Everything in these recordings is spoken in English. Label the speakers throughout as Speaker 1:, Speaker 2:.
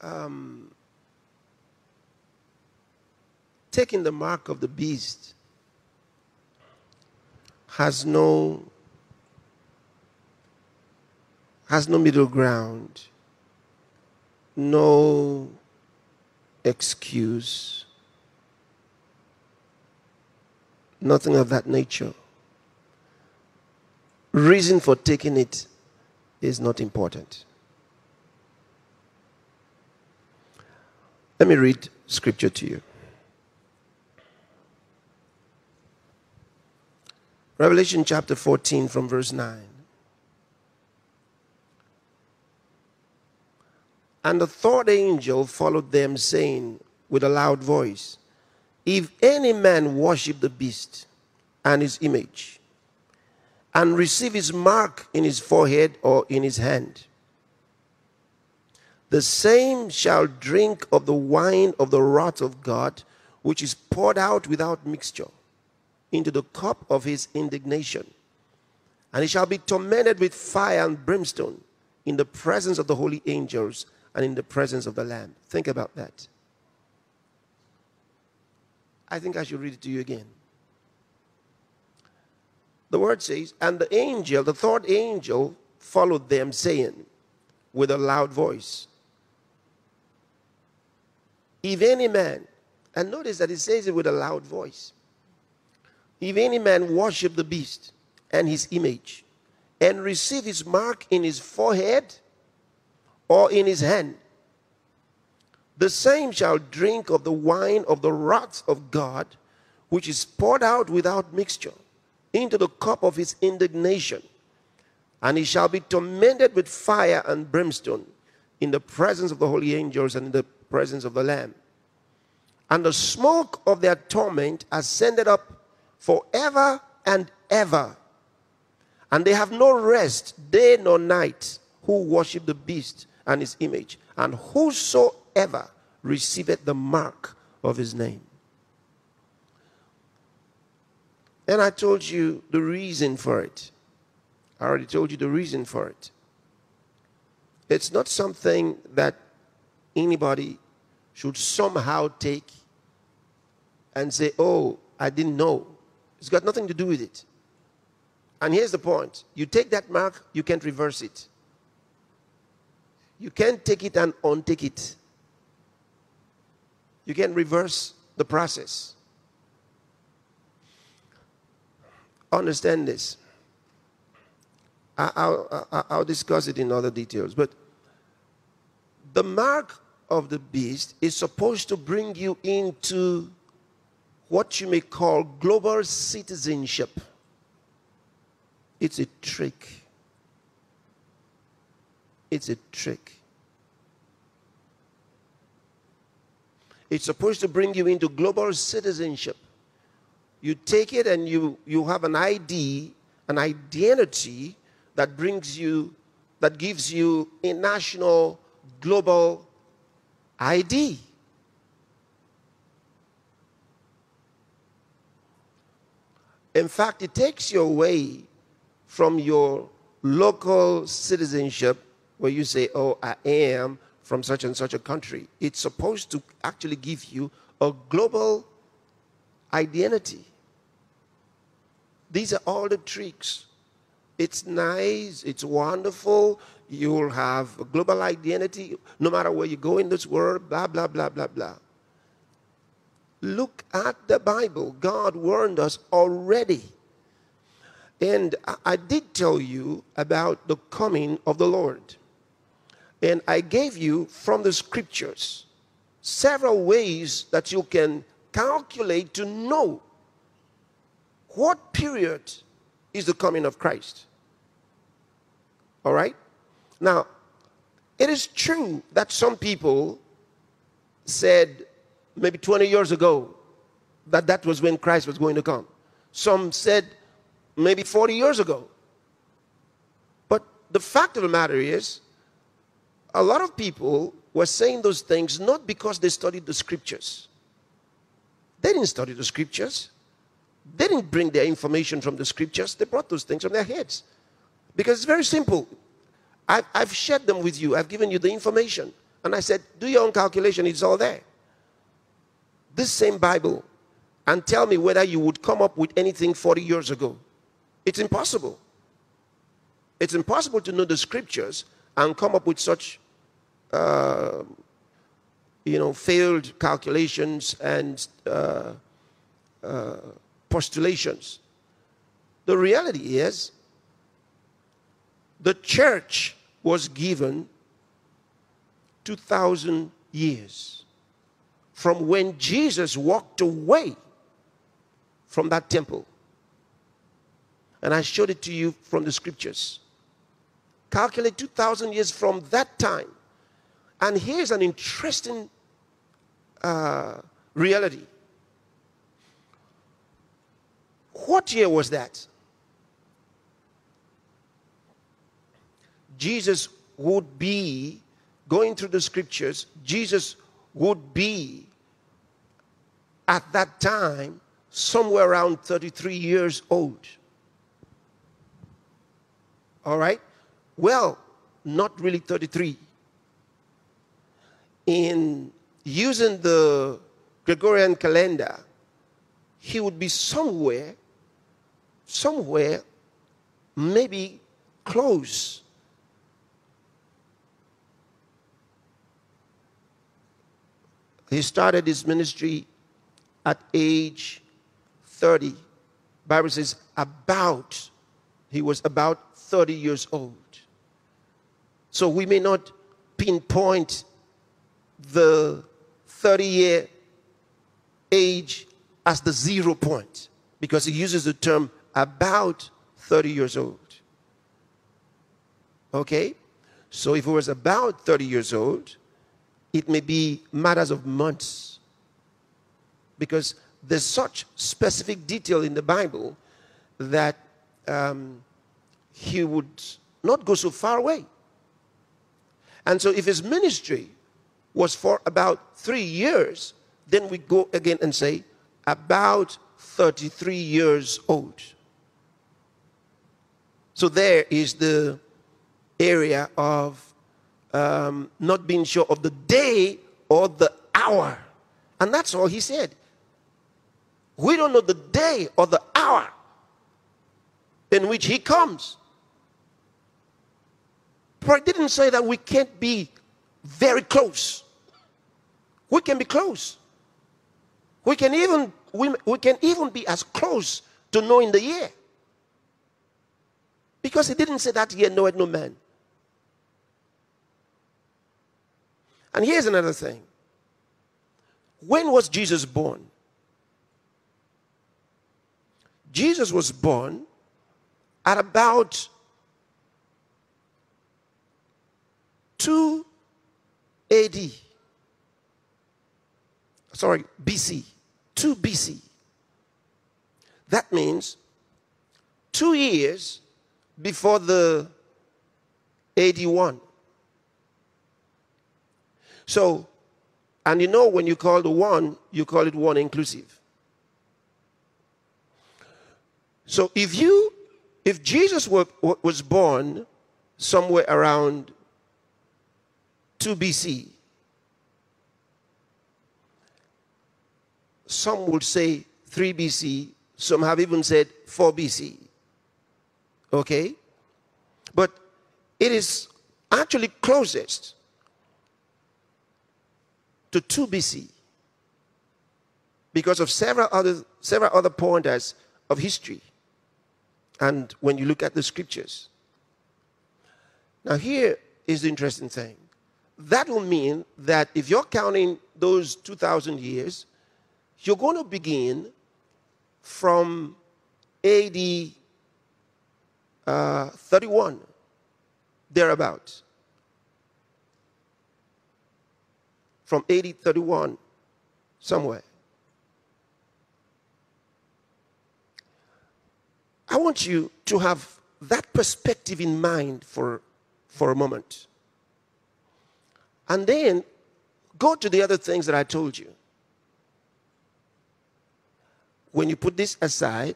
Speaker 1: um, taking the mark of the beast has no has no middle ground, no excuse, nothing of that nature. Reason for taking it is not important. Let me read scripture to you. Revelation chapter 14 from verse 9. And the third angel followed them, saying with a loud voice, If any man worship the beast and his image, and receive his mark in his forehead or in his hand, the same shall drink of the wine of the wrath of God, which is poured out without mixture into the cup of his indignation. And he shall be tormented with fire and brimstone in the presence of the holy angels and in the presence of the Lamb. Think about that. I think I should read it to you again. The word says, And the angel, the third angel, followed them, saying with a loud voice, If any man, and notice that it says it with a loud voice, if any man worship the beast and his image, and receive his mark in his forehead or in his hand. The same shall drink of the wine of the wrath of God, which is poured out without mixture into the cup of his indignation. And he shall be tormented with fire and brimstone in the presence of the holy angels and in the presence of the Lamb. And the smoke of their torment ascended up forever and ever. And they have no rest day nor night who worship the beast and his image, and whosoever receiveth the mark of his name. And I told you the reason for it. I already told you the reason for it. It's not something that anybody should somehow take and say, oh, I didn't know. It's got nothing to do with it. And here's the point you take that mark, you can't reverse it. You can't take it and untake it. You can't reverse the process. Understand this. I'll, I'll, I'll discuss it in other details. But the mark of the beast is supposed to bring you into what you may call global citizenship. It's a trick. It's a trick. It's supposed to bring you into global citizenship. You take it and you, you have an ID, an identity that brings you, that gives you a national, global ID. In fact, it takes you away from your local citizenship where you say, Oh, I am from such and such a country. It's supposed to actually give you a global identity. These are all the tricks. It's nice, it's wonderful. You'll have a global identity no matter where you go in this world, blah, blah, blah, blah, blah. Look at the Bible. God warned us already. And I did tell you about the coming of the Lord. And I gave you from the scriptures several ways that you can calculate to know what period is the coming of Christ. All right? Now, it is true that some people said maybe 20 years ago that that was when Christ was going to come. Some said maybe 40 years ago. But the fact of the matter is, a lot of people were saying those things not because they studied the scriptures. They didn't study the scriptures. They didn't bring their information from the scriptures. They brought those things from their heads. Because it's very simple. I've, I've shared them with you. I've given you the information. And I said, Do your own calculation, it's all there. This same Bible, and tell me whether you would come up with anything 40 years ago. It's impossible. It's impossible to know the scriptures and come up with such, uh, you know, failed calculations and uh, uh, postulations. The reality is, the church was given 2,000 years from when Jesus walked away from that temple. And I showed it to you from the scriptures. Calculate 2,000 years from that time. And here's an interesting uh, reality. What year was that? Jesus would be going through the scriptures, Jesus would be at that time somewhere around 33 years old. All right? Well, not really 33. In using the Gregorian calendar, he would be somewhere, somewhere, maybe close He started his ministry at age 30. Bible says about he was about 30 years old. So we may not pinpoint the 30 year age as the zero point because he uses the term about 30 years old. Okay? So if it was about 30 years old, it may be matters of months. Because there's such specific detail in the Bible that um, he would not go so far away. And so, if his ministry was for about three years, then we go again and say about 33 years old. So, there is the area of um, not being sure of the day or the hour. And that's all he said. We don't know the day or the hour in which he comes. But I didn't say that we can't be very close. We can be close. We can even we, we can even be as close to knowing the year. Because he didn't say that year knoweth no man. And here's another thing when was Jesus born? Jesus was born at about 2 AD. Sorry, BC. 2 BC. That means two years before the AD 1. So, and you know when you call the one, you call it one inclusive. So if you, if Jesus were, was born somewhere around 2 BC, some would say 3 BC, some have even said 4 BC. Okay? But it is actually closest to 2 BC because of several other, several other pointers of history. And when you look at the scriptures. Now, here is the interesting thing. That will mean that if you're counting those 2,000 years, you're going to begin from AD uh, 31, thereabouts. From 8031 somewhere. I want you to have that perspective in mind for, for a moment. And then go to the other things that I told you. When you put this aside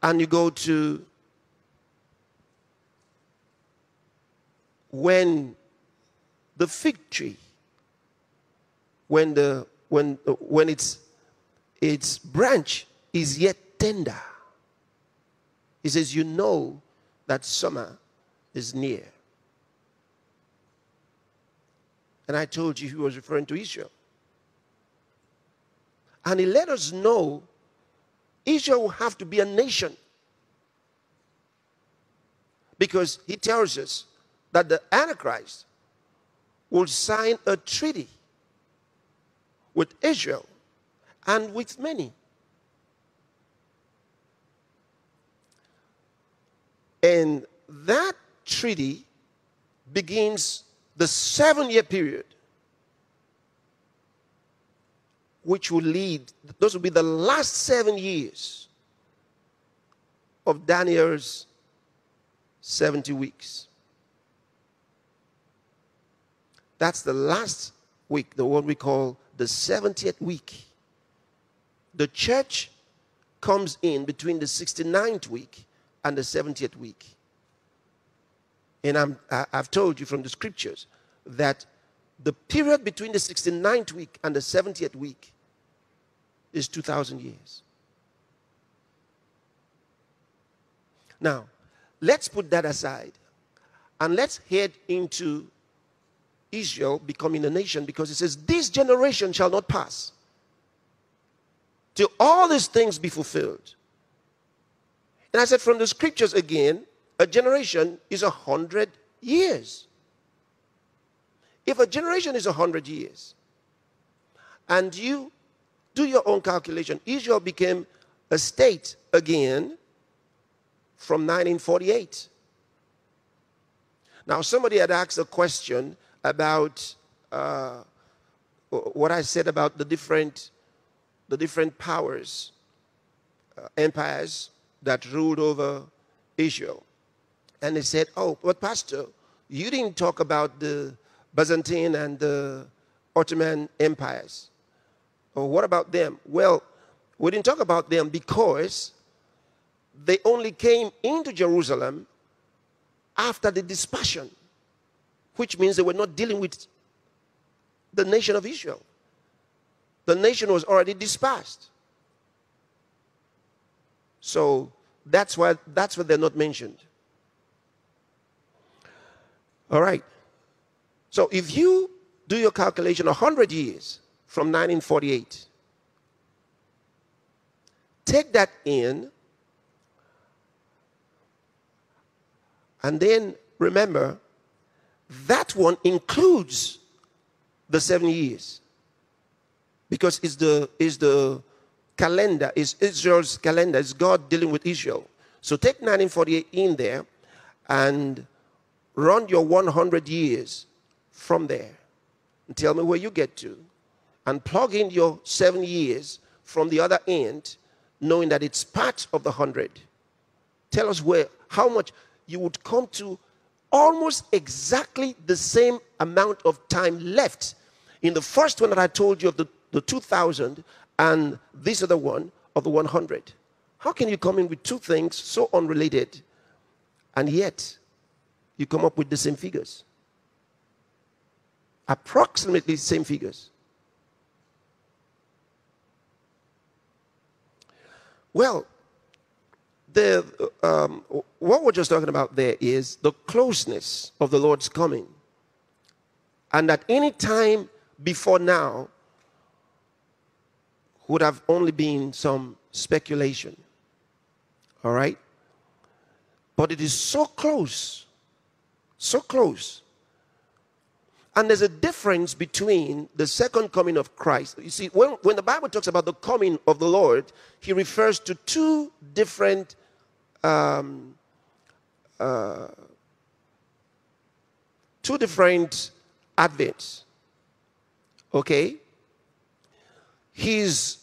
Speaker 1: and you go to when the fig tree when, the, when, when its, its branch is yet tender. He says, You know that summer is near. And I told you he was referring to Israel. And he let us know Israel will have to be a nation. Because he tells us that the Antichrist will sign a treaty with Israel and with many. And that treaty begins the seven year period, which will lead, those will be the last seven years of Daniel's 70 weeks. That's the last week, the one we call the 70th week. The church comes in between the 69th week and the 70th week. And I'm, I, have told you from the scriptures that the period between the 69th week and the 70th week is 2,000 years. Now, let's put that aside and let's head into Israel becoming a nation because it says, This generation shall not pass till all these things be fulfilled. And I said, From the scriptures again, a generation is a hundred years. If a generation is a hundred years, and you do your own calculation, Israel became a state again from 1948. Now, somebody had asked a question about uh, what I said about the different, the different powers, uh, empires that ruled over Israel. And they said, Oh, but Pastor, you didn't talk about the Byzantine and the Ottoman empires. Or what about them? Well, we didn't talk about them because they only came into Jerusalem after the dispersion, which means they were not dealing with the nation of Israel. The nation was already dispersed. So that's why that's why they're not mentioned. All right. So if you do your calculation 100 years from 1948, take that in, and then remember that one includes the seven years because it's the, it's the calendar, it's Israel's calendar, it's God dealing with Israel. So take 1948 in there and Run your 100 years from there and tell me where you get to. And plug in your seven years from the other end, knowing that it's part of the 100. Tell us where, how much you would come to almost exactly the same amount of time left in the first one that I told you of the, the 2000 and this other one of the 100. How can you come in with two things so unrelated and yet you come up with the same figures. Approximately the same figures. Well, the, um, what we're just talking about there is the closeness of the Lord's coming. And at any time before now would have only been some speculation. All right? But it is so close so close. And there's a difference between the second coming of Christ. You see, when, when the Bible talks about the coming of the Lord, he refers to two different um, uh, two different advents. Okay? He's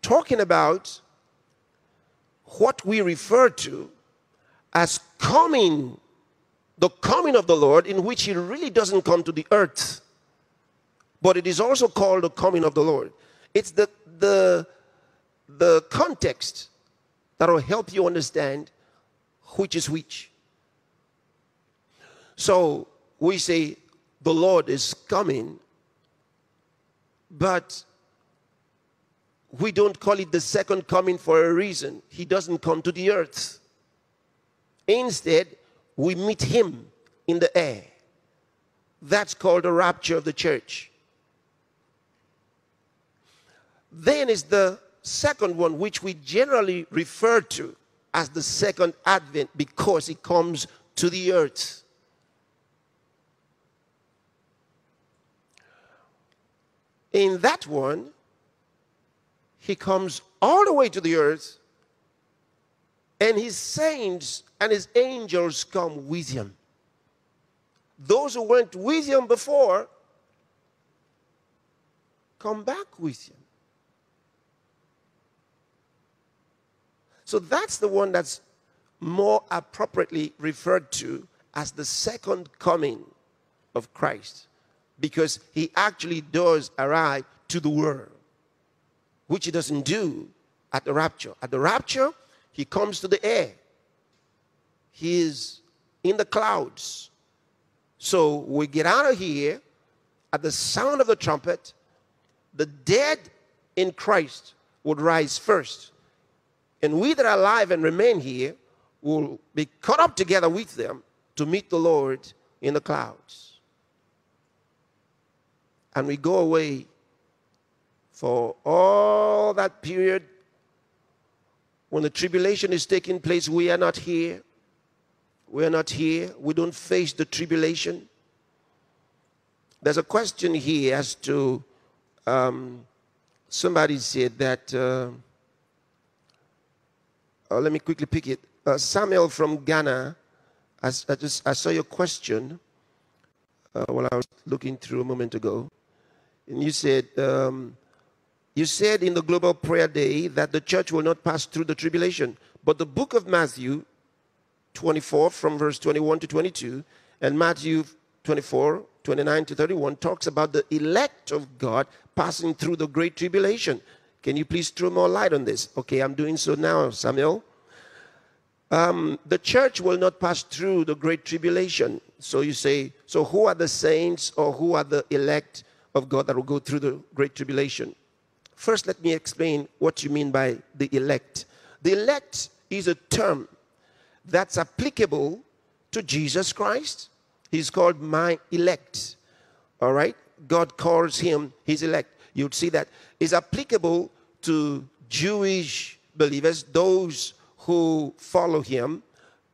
Speaker 1: talking about what we refer to as coming the coming of the Lord, in which he really doesn't come to the earth, but it is also called the coming of the Lord. It's the, the, the context that will help you understand which is which. So we say the Lord is coming, but we don't call it the second coming for a reason. He doesn't come to the earth. Instead, we meet him in the air. That's called the rapture of the church. Then is the second one, which we generally refer to as the second advent because it comes to the earth. In that one, he comes all the way to the earth, and his saints and his angels come with him. Those who went with him before come back with him. So that's the one that's more appropriately referred to as the second coming of Christ because he actually does arrive to the world, which he doesn't do at the rapture. At the rapture, he comes to the air, he is in the clouds. So we get out of here at the sound of the trumpet, the dead in Christ would rise first. And we that are alive and remain here will be caught up together with them to meet the Lord in the clouds. And we go away for all that period when the tribulation is taking place. We are not here. We are not here. We don't face the tribulation. There's a question here as to um, somebody said that. Uh, uh, let me quickly pick it. Uh, Samuel from Ghana, I, I, just I saw your question uh, while I was looking through a moment ago, and you said um, you said in the global prayer day that the church will not pass through the tribulation, but the book of Matthew 24 from verse 21 to 22 and Matthew 24 29 to 31 talks about the elect of God passing through the great tribulation. Can you please throw more light on this? Okay, I'm doing so now, Samuel. Um, the church will not pass through the great tribulation. So you say, so who are the saints or who are the elect of God that will go through the great tribulation? First, let me explain what you mean by the elect. The elect is a term that's applicable to Jesus Christ. He's called my elect. All right? God calls him his elect. You'd see that is applicable to Jewish believers, those who follow him.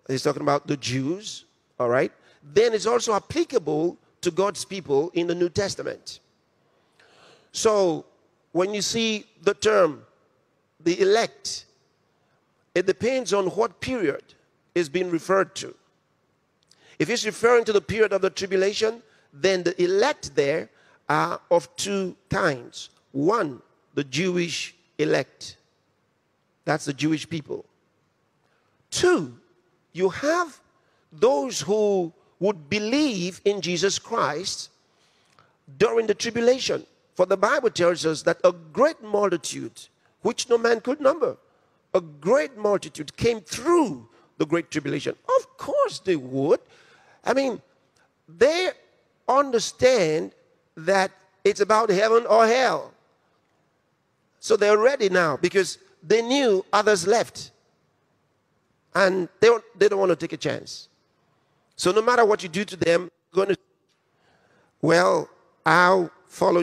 Speaker 1: He's talking about the Jews, all right? Then it's also applicable to God's people in the New Testament. So when you see the term the elect, it depends on what period is being referred to. If it's referring to the period of the tribulation, then the elect there are of two kinds. One, the Jewish elect. That's the Jewish people. Two, you have those who would believe in Jesus Christ during the tribulation. For the Bible tells us that a great multitude, which no man could number, a great multitude came through the great tribulation. Of course they would. I mean, they understand that it's about heaven or hell. So they're ready now because they knew others left. And they don't, they don't want to take a chance. So no matter what you do to them, going to, well, I'll follow